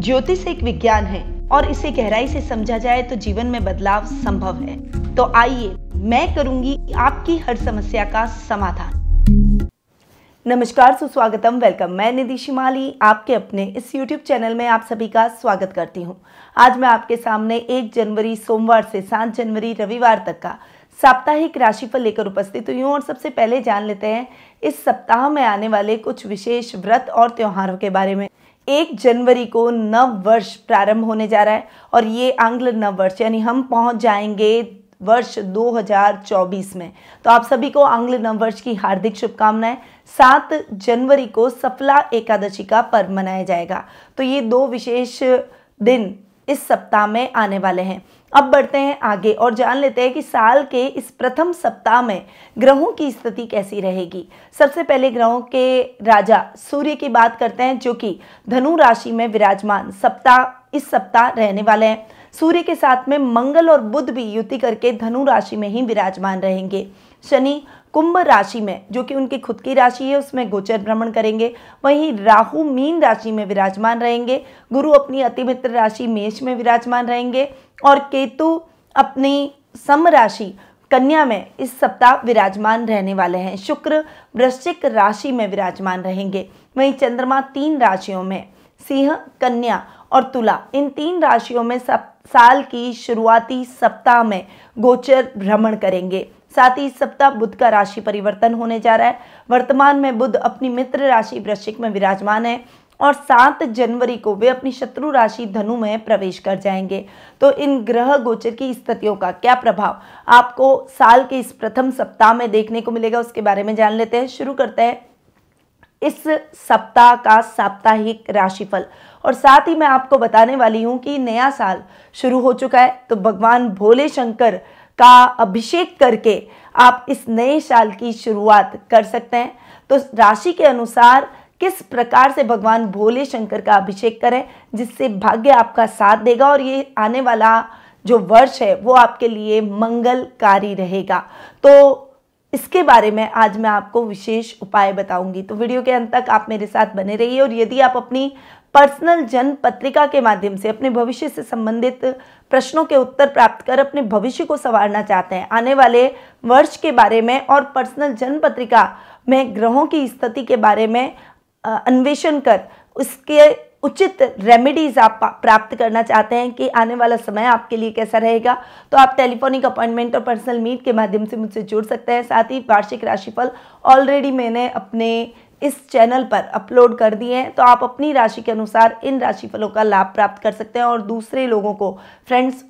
ज्योतिष एक विज्ञान है और इसे गहराई से समझा जाए तो जीवन में बदलाव संभव है। तो आइए, मैं करूँगी आपकी हर समस्या का समाधान। नमस्कार, सुस्वागतम वेलकम मैं निधि शिमाली, आपके अपने इस YouTube चैनल में आप सभी का स्वागत करती हूँ। आज मैं आपके सामने 1 जनवरी, सोमवार से 7 जनवरी, रविवार तक का साप्ताहिक राशिफल लेकर उपस्थित हुई हूँ और सबसे पहले जान लेते हैं, इस सप्ताह में आने वाले कुछ विशेष व्रत और त्योहारों के बारे में। एक जनवरी को नव वर्ष प्रारंभ होने जा रहा है और ये आंग्ल नव वर्ष, यानी हम पहुँच जाएँगे वर्ष 2024 में। तो आप सभी को आंग्ल नव वर्ष की हार्दिक शुभकामनाएँ। सात जनवरी को सफला एकादशी का पर्व मनाया जाएगा। तो ये दो विशेष दिन इस सप्ताह में आने वाले हैं। अब बढ़ते हैं आगे और जान लेते हैं कि साल के इस प्रथम सप्ताह में ग्रहों की स्थिति कैसी रहेगी। सबसे पहले ग्रहों के राजा सूर्य की बात करते हैं, जो कि धनु राशि में विराजमान सप्ताह, इस सप्ताह रहने वाले हैं। सूर्य के साथ में मंगल और बुध भी युति करके धनु राशि में ही विराजमान रहेंगे। शनि कुंभ राशि में, जो कि उनकी खुद की राशि है, उसमें गोचर भ्रमण करेंगे। वहीं राहु मीन राशि में विराजमान रहेंगे। गुरु अपनी अति अतिमित्र राशि मेष में विराजमान रहेंगे और केतु अपनी सम राशि कन्या में इस सप्ताह विराजमान रहने वाले हैं। शुक्र वृश्चिक राशि में विराजमान रहेंगे। वहीं चंद्रमा तीन राशियों में, सिंह, कन्या और तुला, इन तीन राशियों में सब साल की शुरुआती सप्ताह में गोचर भ्रमण करेंगे। साथ ही इस सप्ताह बुद्ध का राशि परिवर्तन होने जा रहा है। वर्तमान में बुद्ध अपनी मित्र राशि वृश्चिक में विराजमान है और सात जनवरी को वे अपनी शत्रु राशि धनु में प्रवेश कर जाएँगे। तो इन ग्रह गोचर की स्थितियों का क्या प्रभाव आपको साल के इस प्रथम सप्ताह में देखने को मिलेगा, उसके बारे में जान लेते हैं। शुरू करते हैं इस सप्ताह का साप्ताहिक राशिफल। और साथ ही मैं आपको बताने वाली हूँ कि नया साल शुरू हो चुका है तो भगवान भोले शंकर का अभिषेक करके आप इस नए साल की शुरुआत कर सकते हैं। तो राशि के अनुसार किस प्रकार से भगवान भोले शंकर का अभिषेक करें, जिससे भाग्य आपका साथ देगा और ये आने वाला जो वर्ष है, वो आपके लिए मंगलकारी रहेगा। तो इसके बारे में आज मैं आपको विशेष उपाय बताऊँगी। तो वीडियो के अंत तक आप मेरे साथ बने रहिए और यदि आप अपनी पर्सनल जन पत्रिका के माध्यम से अपने भविष्य से संबंधित प्रश्नों के उत्तर प्राप्त कर अपने भविष्य को संवारना चाहते हैं। आने वाले वर्ष के बारे में और पर्सनल जन पत्रिका में ग्रहों की स्थिति के बारे में अन्वेषण कर उसके उचित रेमेडीज आप प्राप्त करना चाहते हैं कि आने वाला समय आपके लिए कैसा रहेगा तो आप टेलीफोनिक अपॉइंटमेंट और पर्सनल मीट के माध्यम से मुझसे जुड़ सकते हैं। साथ ही वार्षिक राशिफल ऑलरेडी मैंने अपने इस चैनल पर अपलोड कर दिए हैं तो आप अपनी राशि के अनुसार इन राशिफलों का लाभ प्राप्त कर सकते हैं और दूसरे लोगों को फ्रेंड्स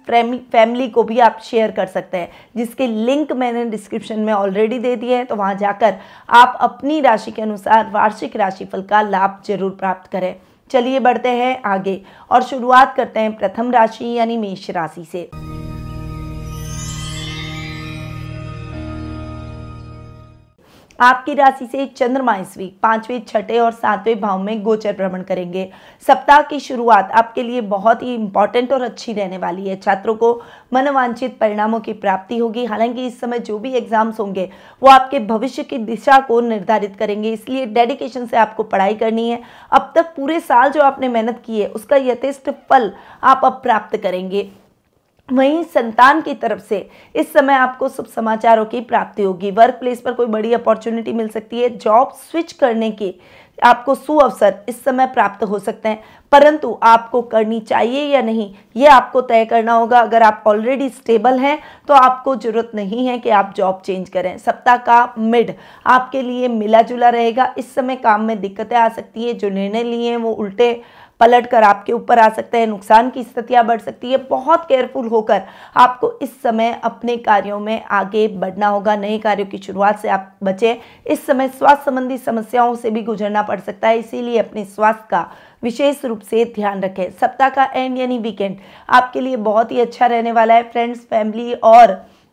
फैमिली को भी आप शेयर कर सकते हैं, जिसके लिंक मैंने डिस्क्रिप्शन में ऑलरेडी दे दिए हैं तो वहाँ जाकर आप अपनी राशि के अनुसार वार्षिक राशिफल का लाभ ज़रूर प्राप्त करें। चलिए बढ़ते हैं आगे और शुरुआत करते हैं प्रथम राशि यानी मेष राशि से। आपकी राशि से चंद्रमा इस वीक पाँचवें, छठे और सातवें भाव में गोचर भ्रमण करेंगे। सप्ताह की शुरुआत आपके लिए बहुत ही इंपॉर्टेंट और अच्छी रहने वाली है। छात्रों को मनोवांछित परिणामों की प्राप्ति होगी। हालाँकि इस समय जो भी एग्ज़ाम्स होंगे, वो आपके भविष्य की दिशा को निर्धारित करेंगे। इसलिए डेडिकेशन से आपको पढ़ाई करनी है। अब तक पूरे साल जो आपने मेहनत की है, उसका यथेष्ट फल आप अब प्राप्त करेंगे। वहीं संतान की तरफ़ से इस समय आपको शुभ समाचारों की प्राप्ति होगी। वर्क प्लेस पर कोई बड़ी अपॉर्चुनिटी मिल सकती है। जॉब स्विच करने के आपको सुअवसर इस समय प्राप्त हो सकते हैं। परंतु आपको करनी चाहिए या नहीं, ये आपको तय करना होगा। अगर आप ऑलरेडी स्टेबल हैं तो आपको ज़रूरत नहीं है कि आप जॉब चेंज करें। सप्ताह का मिड आपके लिए मिला जुला रहेगा। इस समय काम में दिक्कतें आ सकती है। जो निर्णय लिए हैं, वो उल्टे पलट कर आपके ऊपर आ सकता है, नुकसान की स्थितियाँ बढ़ सकती है। बहुत केयरफुल होकर आपको इस समय अपने कार्यों में आगे बढ़ना होगा। नए कार्यों की शुरुआत से आप बचें। इस समय स्वास्थ्य संबंधी समस्याओं से भी गुजरना पड़ सकता है, इसीलिए अपने स्वास्थ्य का विशेष रूप से ध्यान रखें। सप्ताह का एंड यानी वीकेंड आपके लिए बहुत ही अच्छा रहने वाला है फ्रेंड्स फैमिली और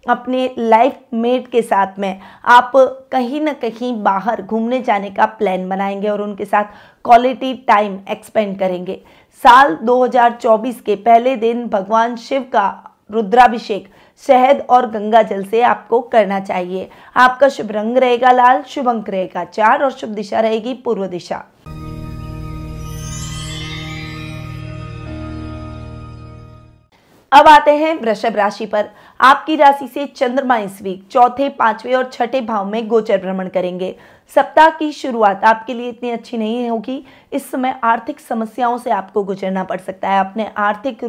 अपने लाइफ मेट के साथ में आप कहीं ना कहीं बाहर घूमने जाने का प्लान बनाएँगे और उनके साथ क्वालिटी टाइम एक्सपेंड करेंगे। साल 2024 के पहले दिन भगवान शिव का रुद्राभिषेक शहद और गंगा जल से आपको करना चाहिए। आपका शुभ रंग रहेगा लाल, शुभ अंक रहेगा चार और शुभ दिशा रहेगी पूर्व दिशा। अब आते हैं वृषभ राशि पर। आपकी राशि से चंद्रमा इस वीक चौथे, पाँचवें और छठे भाव में गोचर भ्रमण करेंगे। सप्ताह की शुरुआत आपके लिए इतनी अच्छी नहीं होगी। इस समय आर्थिक समस्याओं से आपको गुजरना पड़ सकता है। अपने आर्थिक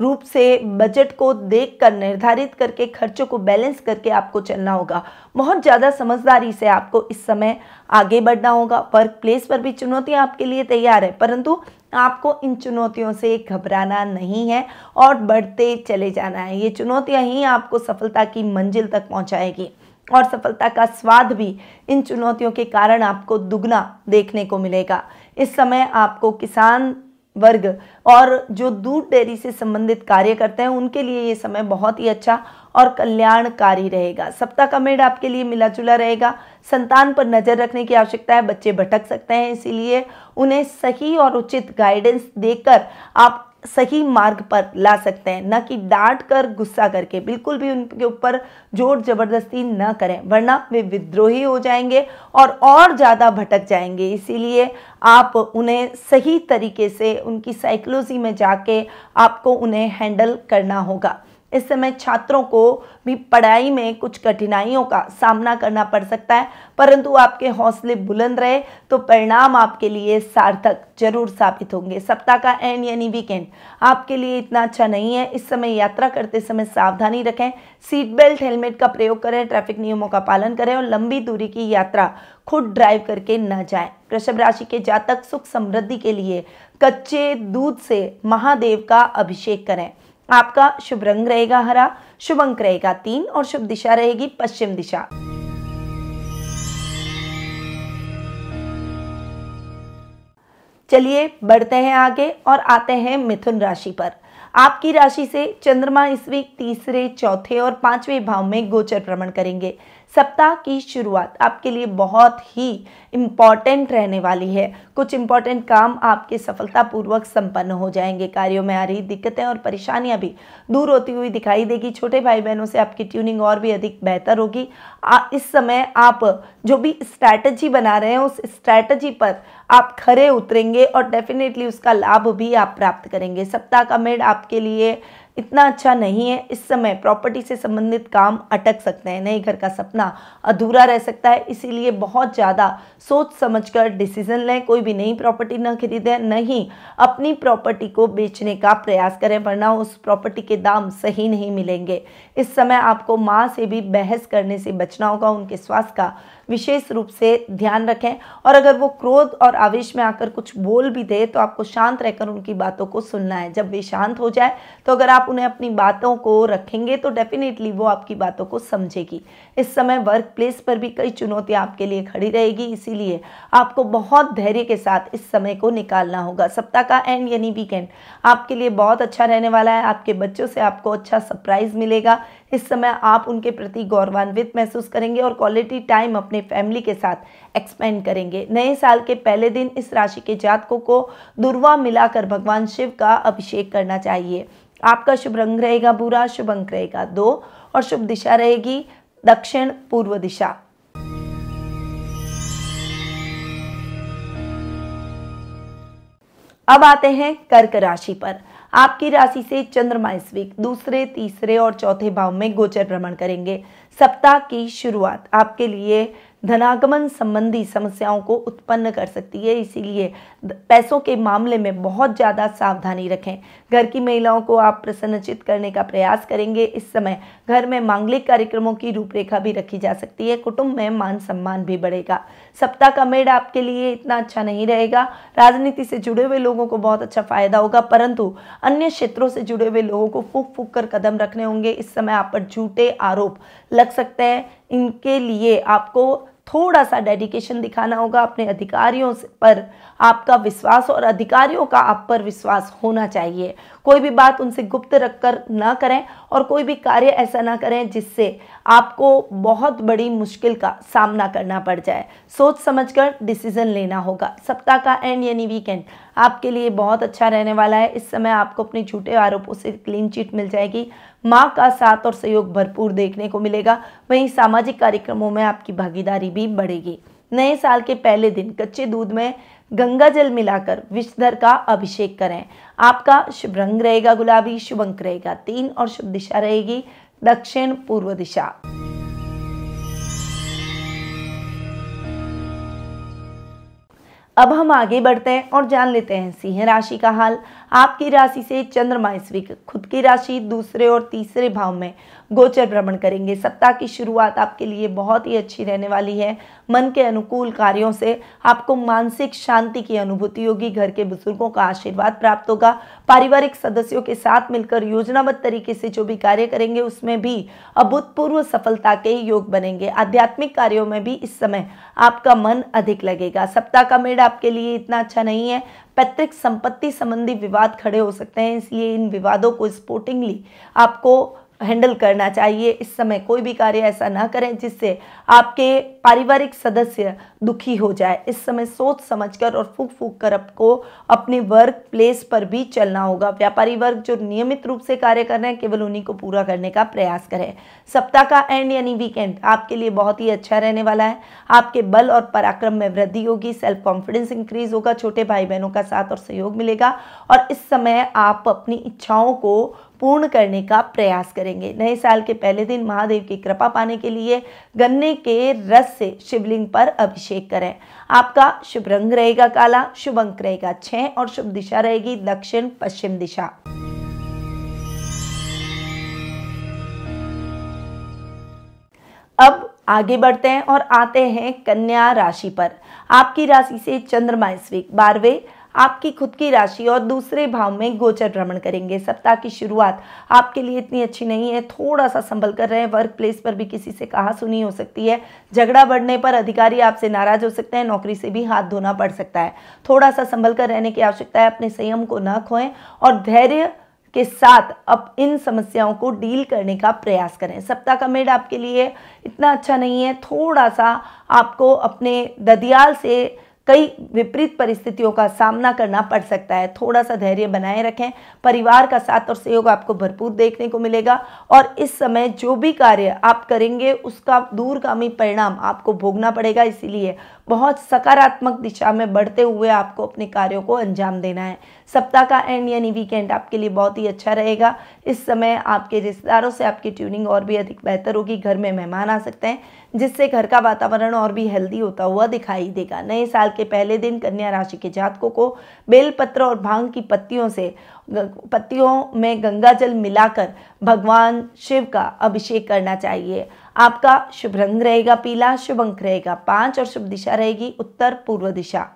रूप से बजट को देखकर, निर्धारित करके, खर्चों को बैलेंस करके आपको चलना होगा। बहुत ज़्यादा समझदारी से आपको इस समय आगे बढ़ना होगा। वर्क प्लेस पर भी चुनौतियाँ आपके लिए तैयार है, परंतु आपको इन चुनौतियों से घबराना नहीं है और बढ़ते चले जाना है। ये चुनौतियाँ ही आपको सफलता की मंजिल तक पहुंचाएगी और सफलता का स्वाद भी इन चुनौतियों के कारण आपको दुगना देखने को मिलेगा। इस समय आपको किसान वर्ग और जो दूध डेयरी से संबंधित कार्य करते हैं, उनके लिए ये समय बहुत ही अच्छा और कल्याणकारी रहेगा। सप्ताह का मेड आपके लिए मिला जुला रहेगा। संतान पर नज़र रखने की आवश्यकता है, बच्चे भटक सकते हैं, इसीलिए उन्हें सही और उचित गाइडेंस देकर आप सही मार्ग पर ला सकते हैं, न कि डांट कर गुस्सा करके, बिल्कुल भी उनके ऊपर ज़ोर ज़बरदस्ती न करें, वरना वे विद्रोही हो जाएँगे और और ज़्यादा भटक जाएँगे। इसीलिए आप उन्हें सही तरीके से, उनकी साइकोलॉजी में जाके आपको उन्हें हैंडल करना होगा। इस समय छात्रों को भी पढ़ाई में कुछ कठिनाइयों का सामना करना पड़ सकता है। परंतु आपके हौसले बुलंद रहे तो परिणाम आपके लिए सार्थक ज़रूर साबित होंगे। सप्ताह का एंड यानी वीकेंड आपके लिए इतना अच्छा नहीं है। इस समय यात्रा करते समय सावधानी रखें। सीट बेल्ट हेलमेट का प्रयोग करें। ट्रैफ़िक नियमों का पालन करें और लंबी दूरी की यात्रा खुद ड्राइव करके न जाएँ। वृषभ राशि के जातक सुख समृद्धि के लिए कच्चे दूध से महादेव का अभिषेक करें। आपका शुभ रंग रहेगा हरा, शुभ अंक रहेगा तीन और शुभ दिशा रहेगी पश्चिम दिशा। चलिए बढ़ते हैं आगे और आते हैं मिथुन राशि पर। आपकी राशि से चंद्रमा इस वीक तीसरे, चौथे और पाँचवें भाव में गोचर भ्रमण करेंगे। सप्ताह की शुरुआत आपके लिए बहुत ही इंपॉर्टेंट रहने वाली है। कुछ इंपॉर्टेंट काम आपके सफलतापूर्वक संपन्न हो जाएँगे। कार्यों में आ रही दिक्कतें और परेशानियाँ भी दूर होती हुई दिखाई देगी। छोटे भाई बहनों से आपकी ट्यूनिंग और भी अधिक बेहतर होगी। इस समय आप जो भी स्ट्रैटेजी बना रहे हैं, उस स्ट्रैटेजी पर आप खरे उतरेंगे और डेफिनेटली उसका लाभ भी आप प्राप्त करेंगे। सप्ताह का मेड आपके लिए इतना अच्छा नहीं है, इस समय प्रॉपर्टी से संबंधित काम अटक सकते हैं, नए घर का सपना अधूरा रह सकता है, इसीलिए बहुत ज़्यादा सोच समझकर डिसीज़न लें, कोई भी नई प्रॉपर्टी न खरीदें नहीं अपनी प्रॉपर्टी को बेचने का प्रयास करें, वरना उस प्रॉपर्टी के दाम सही नहीं मिलेंगे। इस समय आपको माँ से भी बहस करने से बचना होगा उनके स्वास्थ्य का विशेष रूप से ध्यान रखें। और अगर वो क्रोध और आवेश में आकर कुछ बोल भी दे तो आपको शांत रहकर उनकी बातों को सुनना है। जब वे शांत हो जाए तो अगर आप उन्हें अपनी बातों को रखेंगे तो डेफिनेटली वो आपकी बातों को समझेगी। इस समय वर्क प्लेस पर भी कई चुनौतियाँ आपके लिए खड़ी रहेगी, इसीलिए आपको बहुत धैर्य के साथ इस समय को निकालना होगा। सप्ताह का एंड यानी वीकेंड आपके लिए बहुत अच्छा रहने वाला है, आपके बच्चों से आपको अच्छा सरप्राइज़ मिलेगा। इस समय आप उनके प्रति गौरवान्वित महसूस करेंगे और क्वालिटी टाइम अपने फैमिली के साथ एक्सपेंड करेंगे। नए साल के पहले दिन इस राशि के जातकों को दुर्वा मिलाकर भगवान शिव का अभिषेक करना चाहिए। आपका शुभ रंग रहेगा बुरा शुभ अंक रहेगा दो और शुभ दिशा रहेगी दक्षिण पूर्व दिशा। अब आते हैं कर्क राशि पर। आपकी राशि से चंद्रमा इस वीक दूसरे, तीसरे और चौथे भाव में गोचर भ्रमण करेंगे। सप्ताह की शुरुआत आपके लिए धनागमन संबंधी समस्याओं को उत्पन्न कर सकती है। इसीलिए पैसों के मामले में बहुत ज़्यादा सावधानी रखें। घर की महिलाओं को आप प्रसन्नचित करने का प्रयास करेंगे। इस समय घर में मांगलिक कार्यक्रमों की रूपरेखा भी रखी जा सकती है। कुटुंब में मान सम्मान भी बढ़ेगा। सप्ताह का मेड आपके लिए इतना अच्छा नहीं रहेगा। राजनीति से जुड़े हुए लोगों को बहुत अच्छा फ़ायदा होगा, परंतु अन्य क्षेत्रों से जुड़े हुए लोगों को फूक फूक कर कदम रखने होंगे। इस समय आप पर झूठे आरोप लग सकते हैं। इनके लिए आपको थोड़ा सा डेडिकेशन दिखाना होगा अपने अधिकारियों पर आपका विश्वास और अधिकारियों का आप पर विश्वास होना चाहिए। कोई भी बात उनसे गुप्त रखकर ना करें और कोई भी कार्य ऐसा ना करें जिससे आपको बहुत बड़ी मुश्किल का सामना करना पड़ जाए। सोच समझकर डिसीज़न लेना होगा। सप्ताह का एंड यानी वीकेंड आपके लिए बहुत अच्छा रहने वाला है। इस समय आपको अपने झूठे आरोपों से क्लीन चिट मिल जाएगी। माँ का साथ और सहयोग भरपूर देखने को मिलेगा। वहीं सामाजिक कार्यक्रमों में आपकी भागीदारी भी बढ़ेगी। नए साल के पहले दिन कच्चे दूध में गंगा जल मिलाकर विषधर का अभिषेक करें। आपका शुभ रंग रहेगा गुलाबी शुभ अंक रहेगा तीन और शुभ दिशा रहेगी दक्षिण पूर्व दिशा। अब हम आगे बढ़ते हैं और जान लेते हैं सिंह राशि का हाल। आपकी राशि से चंद्रमा इस वीक खुद की राशि, दूसरे और तीसरे भाव में गोचर भ्रमण करेंगे। सप्ताह की शुरुआत आपके लिए बहुत ही अच्छी रहने वाली है। मन के अनुकूल कार्यों से आपको मानसिक शांति की अनुभूति होगी। घर के बुज़ुर्गों का आशीर्वाद प्राप्त होगा। पारिवारिक सदस्यों के साथ मिलकर योजनाबद्ध तरीके से जो भी कार्य करेंगे, उसमें भी अभूतपूर्व सफलता के योग बनेंगे। आध्यात्मिक कार्यों में भी इस समय आपका मन अधिक लगेगा। सप्ताह का मेड़ आपके लिए इतना अच्छा नहीं है। पैतृक संपत्ति संबंधी विवाद खड़े हो सकते हैं इसलिए इन विवादों को स्पोर्टिंगली आपको हैंडल करना चाहिए। इस समय कोई भी कार्य ऐसा ना करें जिससे आपके पारिवारिक सदस्य दुखी हो जाए। इस समय सोच समझकर और फूक फूक कर आपको अपने वर्क प्लेस पर भी चलना होगा। व्यापारी वर्ग जो नियमित रूप से कार्य कर रहे हैं, केवल उन्हीं को पूरा करने का प्रयास करें। सप्ताह का एंड यानी वीकेंड आपके लिए बहुत ही अच्छा रहने वाला है। आपके बल और पराक्रम में वृद्धि होगी। सेल्फ कॉन्फिडेंस इंक्रीज होगा। छोटे भाई बहनों का साथ और सहयोग मिलेगा। और इस समय आप अपनी इच्छाओं को पूर्ण करने का प्रयास करेंगे। नए साल के पहले दिन महादेव की कृपा पाने के लिए गन्ने के रस से शिवलिंग पर अभिषेक करें। आपका शुभ रंग रहेगा काला, शुभ अंक रहेगा छह और शुभ दिशा रहेगी दक्षिण पश्चिम दिशा। अब आगे बढ़ते हैं और आते हैं कन्या राशि पर। आपकी राशि से चंद्रमा इस वीक बारहवें आपकी खुद की राशि और दूसरे भाव में गोचर भ्रमण करेंगे। सप्ताह की शुरुआत आपके लिए इतनी अच्छी नहीं है। थोड़ा सा संभल कर रहे। हैं वर्क प्लेस पर भी किसी से कहा सुनी हो सकती है। झगड़ा बढ़ने पर अधिकारी आपसे नाराज़ हो सकते हैं। नौकरी से भी हाथ धोना पड़ सकता है। थोड़ा सा संभल कर रहने की आवश्यकता है। अपने संयम को न खोएँ और धैर्य के साथ अब इन समस्याओं को डील करने का प्रयास करें। सप्ताह का मेड आपके लिए इतना अच्छा नहीं है। थोड़ा सा आपको अपने ददियाल से कई विपरीत परिस्थितियों का सामना करना पड़ सकता है। थोड़ा सा धैर्य बनाए रखें। परिवार का साथ और सहयोग आपको भरपूर देखने को मिलेगा और इस समय जो भी कार्य आप करेंगे, उसका दूरगामी परिणाम आपको भोगना पड़ेगा। इसीलिए बहुत सकारात्मक दिशा में बढ़ते हुए आपको अपने कार्यों को अंजाम देना है। सप्ताह का एंड यानी वीकेंड आपके लिए बहुत ही अच्छा रहेगा। इस समय आपके रिश्तेदारों से आपकी ट्यूनिंग और भी अधिक बेहतर होगी। घर में मेहमान आ सकते हैं, जिससे घर का वातावरण और भी हेल्दी होता हुआ दिखाई देगा। नए साल के पहले दिन कन्या राशि के जातकों को बेलपत्र और भाँग की पत्तियों से, पत्तियों में गंगा जल मिलाकर भगवान शिव का अभिषेक करना चाहिए। आपका शुभ रंग रहेगा पीला, शुभ अंक रहेगा पाँच और शुभ दिशा रहेगी उत्तर पूर्व दिशा।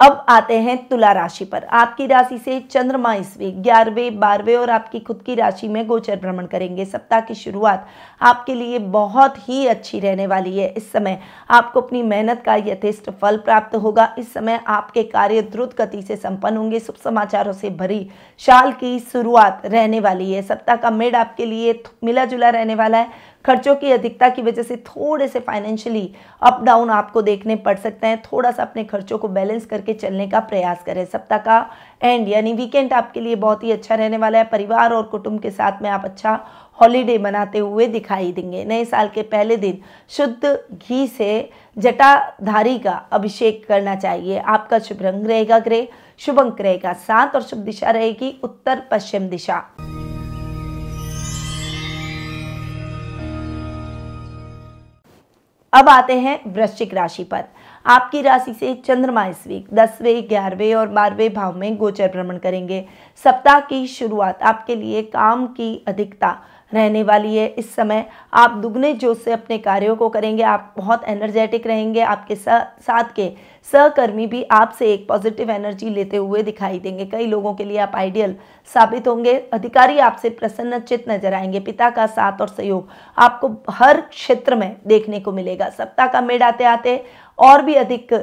अब आते हैं तुला राशि पर। आपकी राशि से चंद्रमा ईस्वी, ग्यारहवें, बारहवें और आपकी खुद की राशि में गोचर भ्रमण करेंगे। सप्ताह की शुरुआत आपके लिए बहुत ही अच्छी रहने वाली है। इस समय आपको अपनी मेहनत का यथेष्ट फल प्राप्त होगा। इस समय आपके कार्य द्रुत गति से संपन्न होंगे। शुभ समाचारों से भरी साल की शुरुआत रहने वाली है। सप्ताह का मेड आपके लिए मिला जुला रहने वाला है। खर्चों की अधिकता की वजह से थोड़े से फाइनेंशियली अप डाउन आपको देखने पड़ सकते हैं। थोड़ा सा अपने खर्चों को बैलेंस करके चलने का प्रयास करें। सप्ताह का एंड यानी वीकेंड आपके लिए बहुत ही अच्छा रहने वाला है। परिवार और कुटुंब के साथ में आप अच्छा हॉलीडे मनाते हुए दिखाई देंगे। नए साल के पहले दिन शुद्ध घी से जटाधारी का अभिषेक करना चाहिए। आपका शुभ रंग रहेगा ग्रे शुभ अंक रहेगा सात और शुभ दिशा रहेगी उत्तर पश्चिम दिशा। अब आते हैं वृश्चिक राशि पर। आपकी राशि से चंद्रमा इस वीक दसवें, ग्यारहवें और बारहवें भाव में गोचर भ्रमण करेंगे। सप्ताह की शुरुआत आपके लिए काम की अधिकता रहने वाली है। इस समय आप दुगने जोश से अपने कार्यों को करेंगे। आप बहुत एनर्जेटिक रहेंगे। आपके साथ के सहकर्मी भी आपसे एक पॉजिटिव एनर्जी लेते हुए दिखाई देंगे। कई लोगों के लिए आप आइडियल साबित होंगे। अधिकारी आपसे प्रसन्नचित नज़र आएँगे। पिता का साथ और सहयोग आपको हर क्षेत्र में देखने को मिलेगा। सप्ताह का मेड़ आते आते और भी अधिक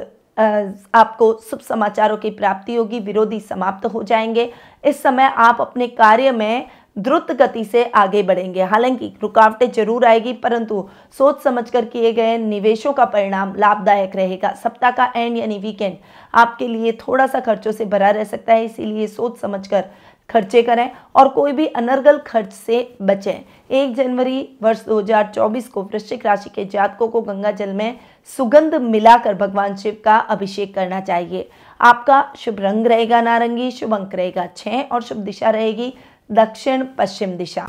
आपको शुभ समाचारों की प्राप्ति होगी। विरोधी समाप्त हो जाएँगे। इस समय आप अपने कार्य में द्रुत गति से आगे बढ़ेंगे। हालाँकि रुकावटें ज़रूर आएगी, परंतु सोच समझकर किए गए निवेशों का परिणाम लाभदायक रहेगा। सप्ताह का एंड यानी वीकेंड आपके लिए थोड़ा सा खर्चों से भरा रह सकता है, इसीलिए सोच समझकर खर्चे करें और कोई भी अनर्गल खर्च से बचें। एक जनवरी वर्ष 2024 को वृश्चिक राशि के जातकों को गंगा जल में सुगंध मिलाकर भगवान शिव का अभिषेक करना चाहिए। आपका शुभ रंग रहेगा नारंगी, शुभ अंक रहेगा छह और शुभ दिशा रहेगी दक्षिण पश्चिम दिशा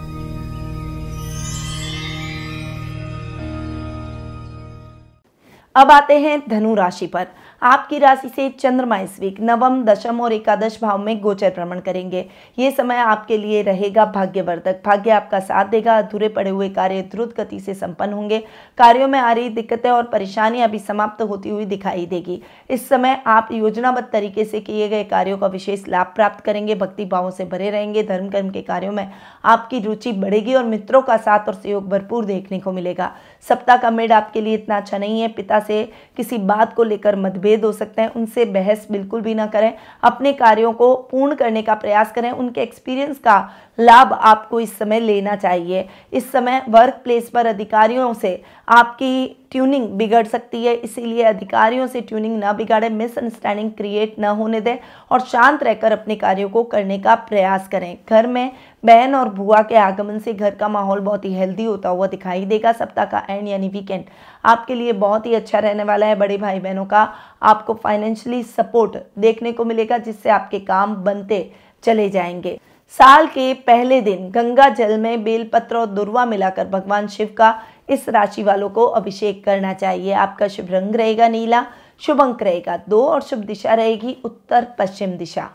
अब आते हैं धनु राशि पर। आपकी राशि से चंद्रमा इस वीक नवम, दशम और एकादश भाव में गोचर भ्रमण करेंगे। ये समय आपके लिए रहेगा भाग्यवर्धक। भाग्य आपका साथ देगा, अधूरे पड़े हुए कार्य द्रुत गति से संपन्न होंगे। कार्यों में आ रही दिक्कतें और परेशानियाँ भी समाप्त होती हुई दिखाई देगी। इस समय आप योजनाबद्ध तरीके से किए गए कार्यों का विशेष लाभ प्राप्त करेंगे। भक्ति भावों से भरे रहेंगे। धर्म कर्म के कार्यों में आपकी रुचि बढ़ेगी और मित्रों का साथ और सहयोग भरपूर देखने को मिलेगा। सप्ताह का मेड आपके लिए इतना अच्छा नहीं है। पिता से किसी बात को लेकर मतभेद हो सकते हैं। उनसे बहस बिल्कुल भी ना करें। अपने कार्यों को पूर्ण करने का प्रयास करें। उनके एक्सपीरियंस का लाभ आपको इस समय लेना चाहिए। इस समय वर्क प्लेस पर अधिकारियों से आपकी ट्यूनिंग बिगड़ सकती है, इसीलिए अधिकारियों से ट्यूनिंग ना बिगाड़े मिसअंडरस्टैंडिंग क्रिएट ना होने दें और शांत रहकर अपने कार्यों को करने का प्रयास करें। घर में बहन और बुआ के आगमन से घर का माहौल बहुत ही हेल्दी होता हुआ दिखाई देगा सप्ताह का एंड यानी वीकेंड आपके लिए बहुत ही अच्छा रहने वाला है, बड़े भाई बहनों का आपको फाइनेंशियली सपोर्ट देखने को मिलेगा, जिससे आपके काम बनते चले जाएँगे। साल के पहले दिन गंगा जल में बेलपत्र और दुर्वा मिलाकर भगवान शिव का इस राशि वालों को अभिषेक करना चाहिए। आपका शुभ रंग रहेगा नीला, शुभ अंक रहेगा दो और शुभ दिशा रहेगी उत्तर पश्चिम दिशा।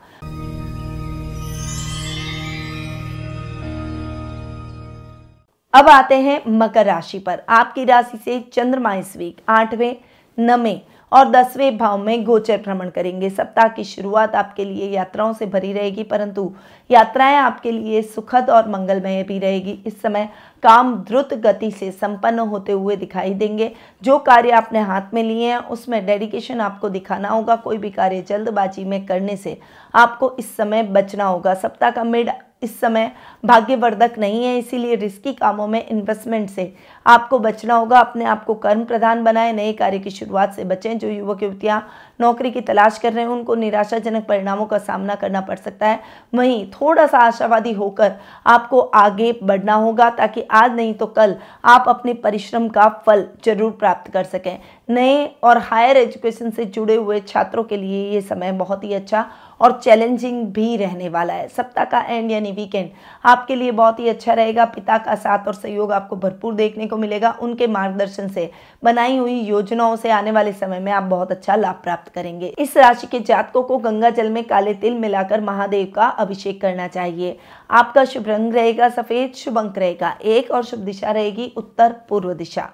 अब आते हैं मकर राशि पर। आपकी राशि से चंद्रमा इस वीक आठवें, नवे और दसवें भाव में गोचर भ्रमण करेंगे। सप्ताह की शुरुआत आपके लिए यात्राओं से भरी रहेगी, परंतु यात्राएँ आपके लिए सुखद और मंगलमय भी रहेगी। इस समय काम द्रुत गति से संपन्न होते हुए दिखाई देंगे। जो कार्य आपने हाथ में लिए हैं, उसमें डेडिकेशन आपको दिखाना होगा। कोई भी कार्य जल्दबाजी में करने से आपको इस समय बचना होगा। सप्ताह का मिड इस समय भाग्यवर्धक नहीं है, इसीलिए रिस्की कामों में इन्वेस्टमेंट से आपको बचना होगा, अपने आप को कर्म प्रधान बनाएँ, नए कार्य की शुरुआत से बचें। जो युवक युवतियाँ नौकरी की तलाश कर रहे हैं, उनको निराशाजनक परिणामों का सामना करना पड़ सकता है। वहीं थोड़ा सा आशावादी होकर आपको आगे बढ़ना होगा, ताकि आज नहीं तो कल आप अपने परिश्रम का फल ज़रूर प्राप्त कर सकें। नए और हायर एजुकेशन से जुड़े हुए छात्रों के लिए ये समय बहुत ही अच्छा और चैलेंजिंग भी रहने वाला है। सप्ताह का एंड यानी वीकेंड आपके लिए बहुत ही अच्छा रहेगा। पिता का साथ और सहयोग आपको भरपूर देखने को मिलेगा। उनके मार्गदर्शन से बनाई हुई योजनाओं से आने वाले समय में आप बहुत अच्छा लाभ प्राप्त करेंगे। इस राशि के जातकों को गंगा जल में काले तिल मिलाकर महादेव का अभिषेक करना चाहिए। आपका शुभ रंग रहेगा, सफ़ेद शुभ अंक रहेगा। एक और शुभ दिशा रहेगी, उत्तर पूर्व दिशा।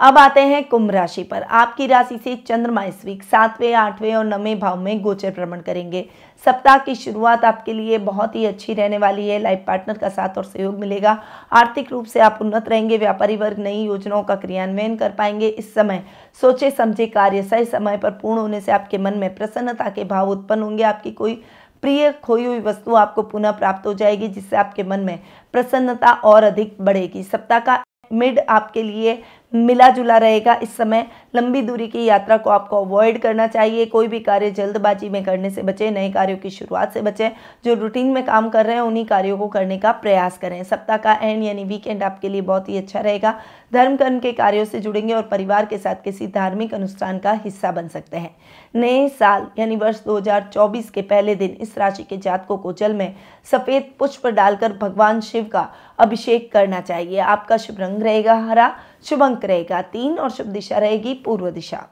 अब आते हैं कुंभ राशि पर। आपकी राशि से चंद्रमा इस वीक सातवें, आठवें और नवें भाव में गोचर भ्रमण करेंगे। सप्ताह की शुरुआत आपके लिए बहुत ही अच्छी रहने वाली है। लाइफ पार्टनर का साथ और सहयोग मिलेगा। आर्थिक रूप से आप उन्नत रहेंगे। व्यापारी वर्ग नई योजनाओं का क्रियान्वयन कर पाएँगे। इस समय सोचे समझे कार्य सही समय पर पूर्ण होने से आपके मन में प्रसन्नता के भाव उत्पन्न होंगे। आपकी कोई प्रिय खोई हुई वस्तु आपको पुनः प्राप्त हो जाएगी, जिससे आपके मन में प्रसन्नता और अधिक बढ़ेगी। सप्ताह का मिड आपके लिए मिला जुला रहेगा। इस समय लंबी दूरी की यात्रा को आपको अवॉइड करना चाहिए। कोई भी कार्य जल्दबाजी में करने से बचें, नए कार्यों की शुरुआत से बचें। जो रूटीन में काम कर रहे हैं, उन्हीं कार्यों को करने का प्रयास करें। सप्ताह का एंड यानी वीकेंड आपके लिए बहुत ही अच्छा रहेगा। धर्म, कर्म के कार्यों से जुड़ेंगे और परिवार के साथ किसी धार्मिक अनुष्ठान का हिस्सा बन सकते हैं। नए साल यानी वर्ष 2024 के पहले दिन इस राशि के जातकों को जल में सफ़ेद पुष्प डालकर भगवान शिव का अभिषेक करना चाहिए। आपका शुभ रंग रहेगा हरा। शुभ अंक रहेगा तीन और शुभ दिशा रहेगी पूर्व दिशा।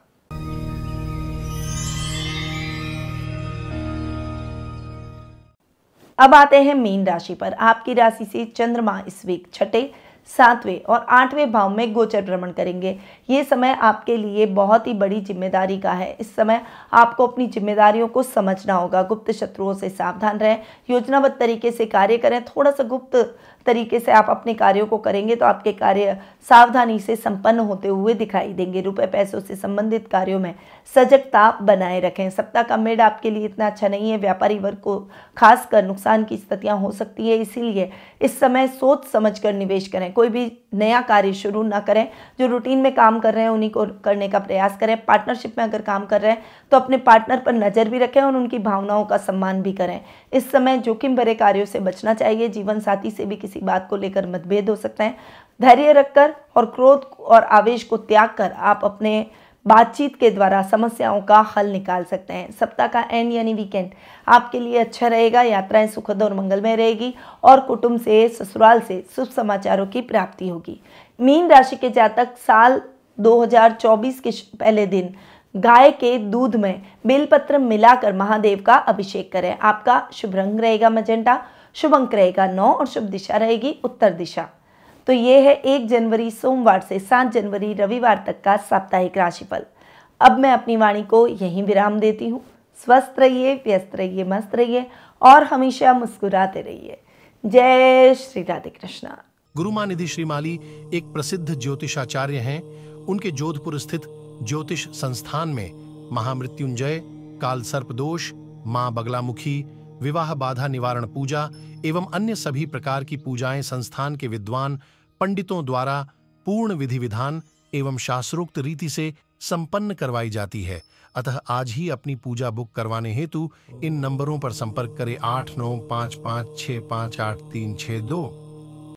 अब आते हैं मीन राशि पर। आपकी राशि से चंद्रमा इस वीक छठे, सातवें और आठवें भाव में गोचर भ्रमण करेंगे। ये समय आपके लिए बहुत ही बड़ी ज़िम्मेदारी का है। इस समय आपको अपनी जिम्मेदारियों को समझना होगा। गुप्त शत्रुओं से सावधान रहें, योजनाबद्ध तरीके से कार्य करें, थोड़ा सा गुप्त तरीके से आप अपने कार्यों को करेंगे तो आपके कार्य सावधानी से संपन्न होते हुए दिखाई देंगे। रुपए पैसों से संबंधित कार्यों में सजगता बनाए रखें। सप्ताह का मेड आपके लिए इतना अच्छा नहीं है। व्यापारी वर्ग को खासकर नुकसान की स्थितियाँ हो सकती है, इसीलिए इस समय सोच समझ कर निवेश करें। कोई भी नया कार्य शुरू ना करें। जो रूटीन में काम कर रहे हैं, उन्हीं को करने का प्रयास करें। पार्टनरशिप में अगर काम कर रहे हैं तो अपने पार्टनर पर नज़र भी रखें और उनकी भावनाओं का सम्मान भी करें। इस समय जोखिम भरे कार्यों से बचना चाहिए। जीवन साथी से भी किसी बात को लेकर मतभेद हो सकते हैं। धैर्य रखकर और क्रोध और आवेश को त्याग कर आप अपने बातचीत के द्वारा समस्याओं का हल निकाल सकते हैं। सप्ताह का एंड यानी वीकेंड आपके लिए अच्छा रहेगा, यात्राएँ सुखद और मंगलमय रहेगी और कुटुंब से, ससुराल से शुभ समाचारों की प्राप्ति होगी। मीन राशि के जातक साल 2024 के पहले दिन गाय के दूध में बेलपत्र मिलाकर महादेव का अभिषेक करें। आपका शुभ रंग रहेगा, मजेंटा। शुभ अंक रहेगा नौ और शुभ दिशा रहेगी उत्तर दिशा। तो ये है एक जनवरी, सोमवार से सात जनवरी, रविवार तक का साप्ताहिक राशिफल। अब मैं अपनी वाणी को यहीं विराम देती हूँ। स्वस्थ रहिए, व्यस्त रहिए, मस्त रहिए और हमेशा मुस्कुराते रहिए। जय श्री राधे कृष्णा। गुरुमा निधि श्रीमाली एक प्रसिद्ध ज्योतिषाचार्य हैं। उनके जोधपुर स्थित ज्योतिष संस्थान में महामृत्युंजय काल सर्प दोष माँ बगलामुखी विवाह, बाधा, निवारण, पूजा एवं अन्य सभी प्रकार की पूजाएँ संस्थान के विद्वान, पंडितों द्वारा पूर्ण विधि विधान एवं शास्त्रोक्त रीति से संपन्न करवाई जाती है। अतः आज ही अपनी पूजा बुक करवाने हेतु इन नंबरों पर संपर्क करें आठ नौ पाँच पाँच छः पाँच आठ तीन छः दो।